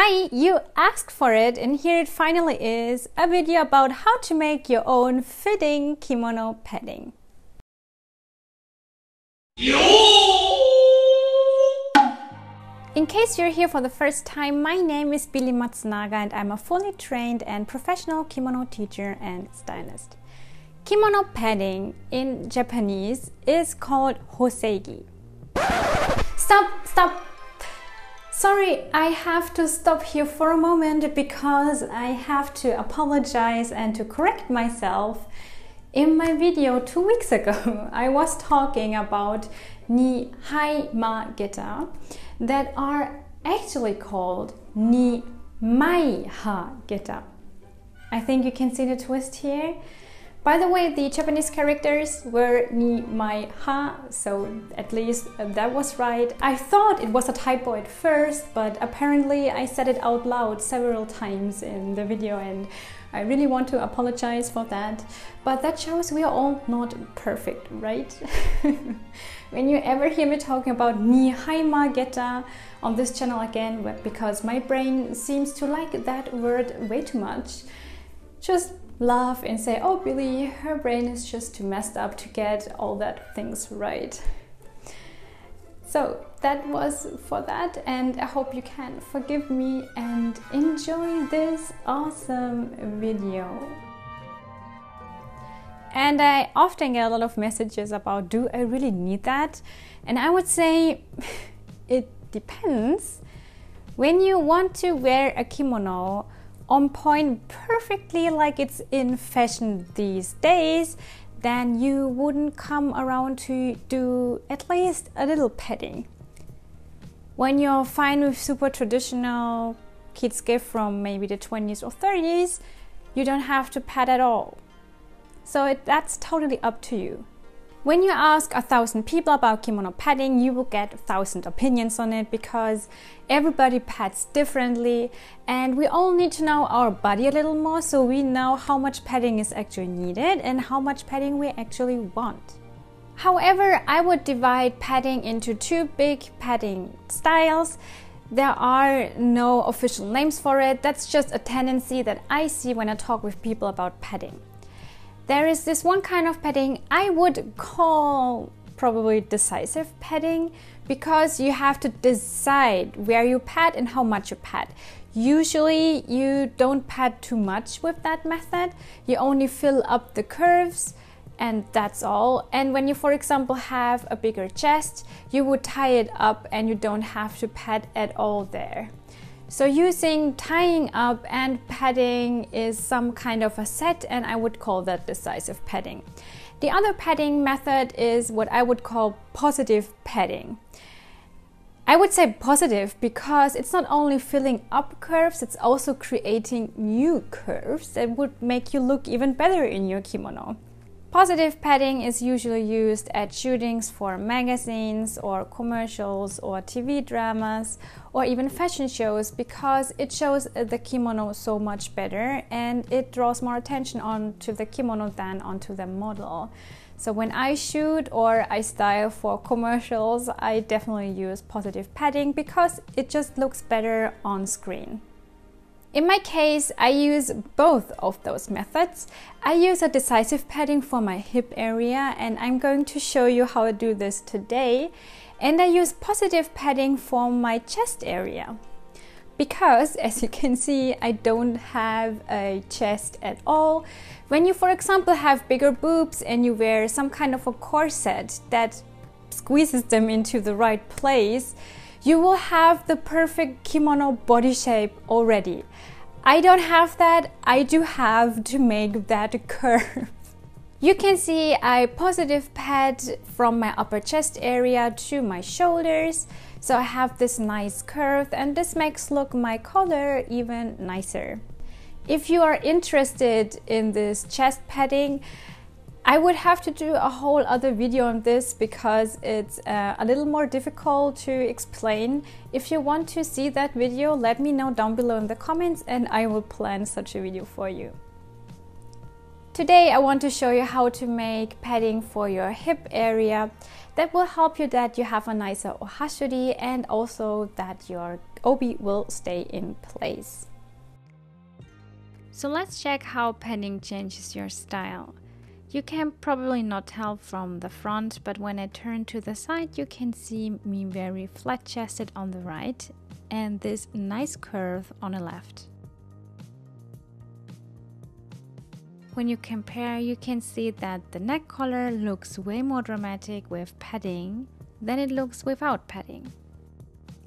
Hi, you asked for it and here it finally is, a video about how to make your own fitting kimono padding. In case you're here for the first time, my name is Billy Matsunaga and I'm a fully trained and professional kimono teacher and stylist. Kimono padding in Japanese is called hoseigi. Stop, stop, Sorry, I have to stop here for a moment because I have to apologize and to correct myself. In my video two weeks ago, I was talking about ni hai ma geta that are actually called ni mai ha geta. I think you can see the twist here. By the way, the Japanese characters were ni, mai, ha, so at least uh, that was right. I thought it was a typo at first, but apparently I said it out loud several times in the video and I really want to apologize for that. But that shows we are all not perfect, right? when you ever hear me talking about ni haima geta on this channel again, because my brain seems to like that word way too much, just laugh and say, oh, Billy, her brain is just too messed up to get all that things right. So that was for that, and I hope you can forgive me and enjoy this awesome video. And I often get a lot of messages about do I really need that? And I would say it depends. When you want to wear a kimono, on point perfectly like it's in fashion these days, then you wouldn't come around to do at least a little padding. When you're fine with super traditional kitsuke from maybe the 20s or 30s, you don't have to pad at all. So it, that's totally up to you. When you ask a thousand people about kimono padding, you will get a thousand opinions on it because everybody pads differently and we all need to know our body a little more so we know how much padding is actually needed and how much padding we actually want. However, I would divide padding into two big padding styles. There are no official names for it, that's just a tendency that I see when I talk with people about padding. There is this one kind of padding I would call probably decisive padding because you have to decide where you pad and how much you pad. Usually, you don't pad too much with that method, you only fill up the curves and that's all. And when you, for example, have a bigger chest, you would tie it up and you don't have to pad at all there. So using tying up and padding is some kind of a set and I would call that decisive padding. The other padding method is what I would call positive padding. I would say positive because it's not only filling up curves, it's also creating new curves that would make you look even better in your kimono. Positive padding is usually used at shootings for magazines or commercials or TV dramas or even fashion shows because it shows the kimono so much better and it draws more attention onto the kimono than onto the model. So when I shoot or I style for commercials, I definitely use positive padding because it just looks better on screen. In my case, I use both of those methods. I use a decisive padding for my hip area and I'm going to show you how I do this today. And I use positive padding for my chest area. Because, as you can see, I don't have a chest at all. When you, for example, have bigger boobs and you wear some kind of a corset that squeezes them into the right place, you will have the perfect kimono body shape already. I don't have that, I do have to make that curve. You can see I positive pad from my upper chest area to my shoulders. So I have this nice curve and this makes look my collar even nicer. If you are interested in this chest padding, I would have to do a whole other video on this because it's uh, a little more difficult to explain. If you want to see that video, let me know down below in the comments and I will plan such a video for you. Today I want to show you how to make padding for your hip area that will help you that you have a nicer ohashori and also that your obi will stay in place. So let's check how padding changes your style. You can probably not tell from the front, but when I turn to the side, you can see me very flat chested on the right and this nice curve on the left. When you compare, you can see that the neck collar looks way more dramatic with padding than it looks without padding.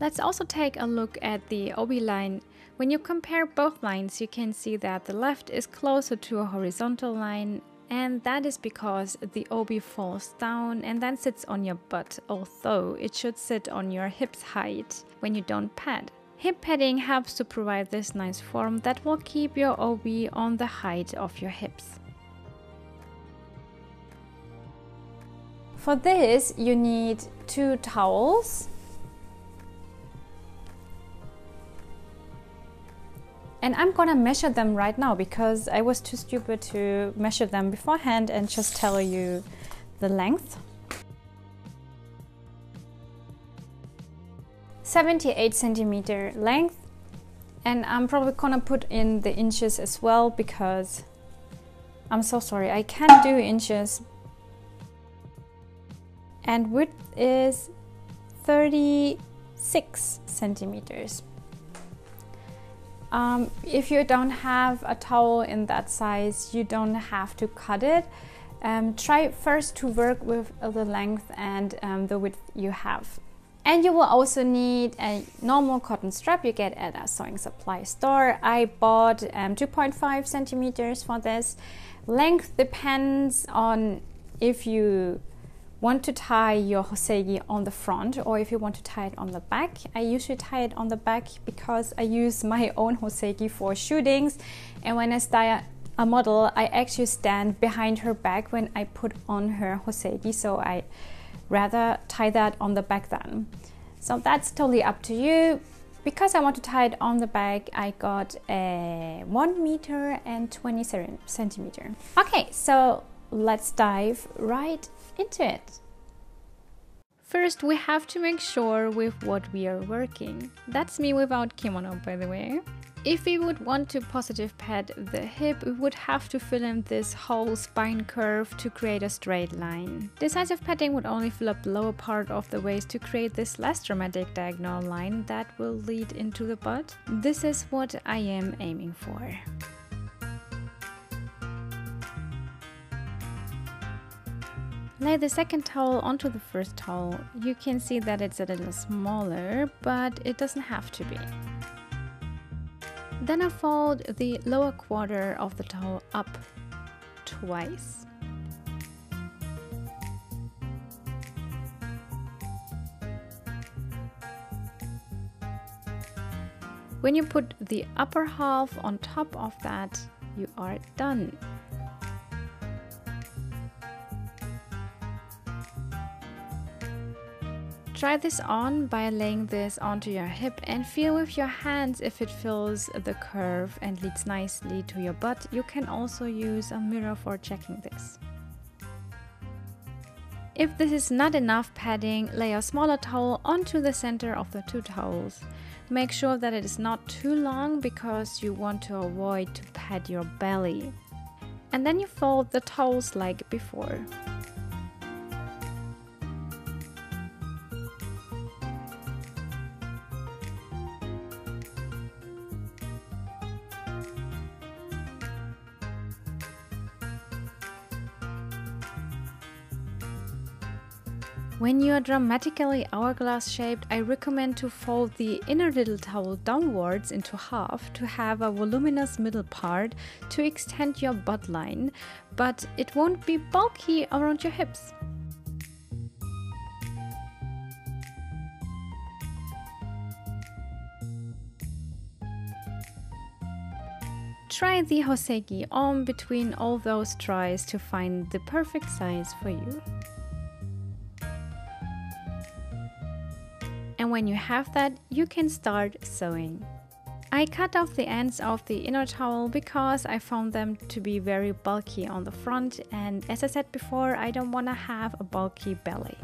Let's also take a look at the obi line. When you compare both lines, you can see that the left is closer to a horizontal line and that is because the obi falls down and then sits on your butt, although it should sit on your hips height when you don't pad. Hip padding helps to provide this nice form that will keep your obi on the height of your hips. For this, you need two towels And I'm gonna measure them right now because I was too stupid to measure them beforehand and just tell you the length. 78 centimeter length. And I'm probably gonna put in the inches as well because I'm so sorry I can't do inches. And width is 36 centimeters um, if you don't have a towel in that size, you don't have to cut it. Um, try first to work with the length and um, the width you have. And you will also need a normal cotton strap you get at a sewing supply store. I bought um, 2.5 centimeters for this. Length depends on if you want to tie your hoseigi on the front or if you want to tie it on the back. I usually tie it on the back because I use my own hoseigi for shootings and when I style a model I actually stand behind her back when I put on her hosegi, so I rather tie that on the back then. So that's totally up to you. Because I want to tie it on the back, I got a 1 meter and 27 centimeter. Okay, so let's dive right into it. First, we have to make sure with what we are working. That's me without kimono, by the way. If we would want to positive pad the hip, we would have to fill in this whole spine curve to create a straight line. Decisive padding would only fill up the lower part of the waist to create this less dramatic diagonal line that will lead into the butt. This is what I am aiming for. Lay the second towel onto the first towel. You can see that it's a little smaller, but it doesn't have to be. Then I fold the lower quarter of the towel up twice. When you put the upper half on top of that, you are done. Try this on by laying this onto your hip and feel with your hands if it fills the curve and leads nicely to your butt. You can also use a mirror for checking this. If this is not enough padding, lay a smaller towel onto the center of the two towels. Make sure that it is not too long because you want to avoid to pad your belly. And then you fold the towels like before. When you are dramatically hourglass shaped, I recommend to fold the inner little towel downwards into half to have a voluminous middle part to extend your butt line, but it won't be bulky around your hips. Try the Hoseigi on between all those tries to find the perfect size for you. when you have that, you can start sewing. I cut off the ends of the inner towel because I found them to be very bulky on the front and as I said before, I don't want to have a bulky belly.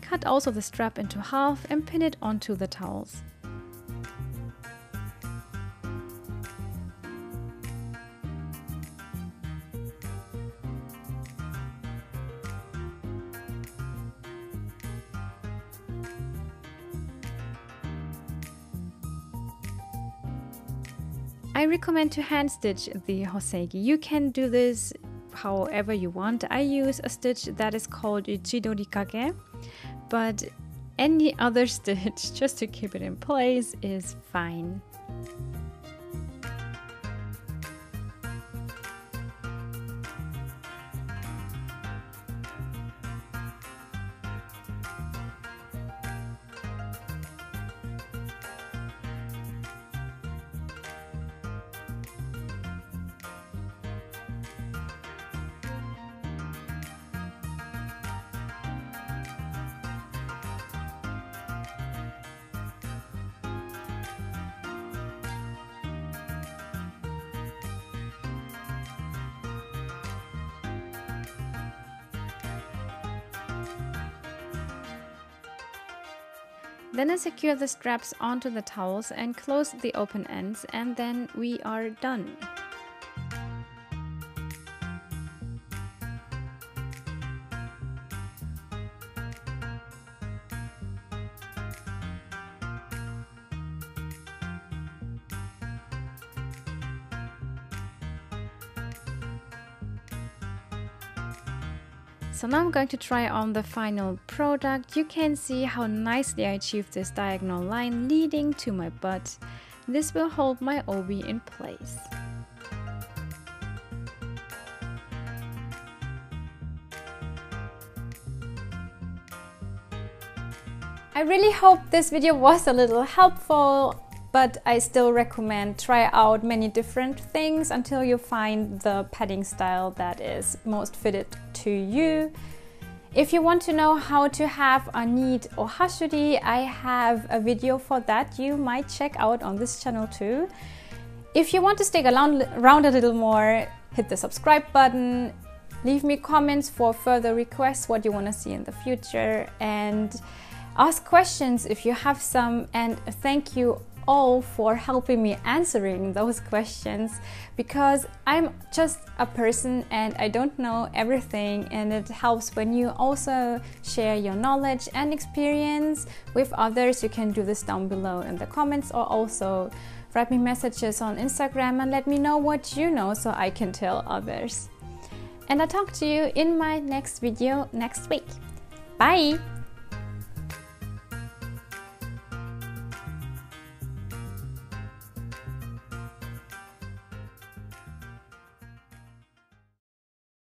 Cut also the strap into half and pin it onto the towels. I recommend to hand stitch the hoseigi. You can do this however you want. I use a stitch that is called Chidorigake, but any other stitch just to keep it in place is fine. Then I secure the straps onto the towels and close the open ends and then we are done. So now I'm going to try on the final product. You can see how nicely I achieved this diagonal line leading to my butt. This will hold my obi in place. I really hope this video was a little helpful but I still recommend try out many different things until you find the padding style that is most fitted to you. If you want to know how to have a neat ohashori, I have a video for that you might check out on this channel too. If you want to stick around, around a little more, hit the subscribe button, leave me comments for further requests, what you want to see in the future, and ask questions if you have some. And thank you all for helping me answering those questions because I'm just a person and I don't know everything and it helps when you also share your knowledge and experience with others. You can do this down below in the comments or also write me messages on Instagram and let me know what you know so I can tell others. And I'll talk to you in my next video next week. Bye!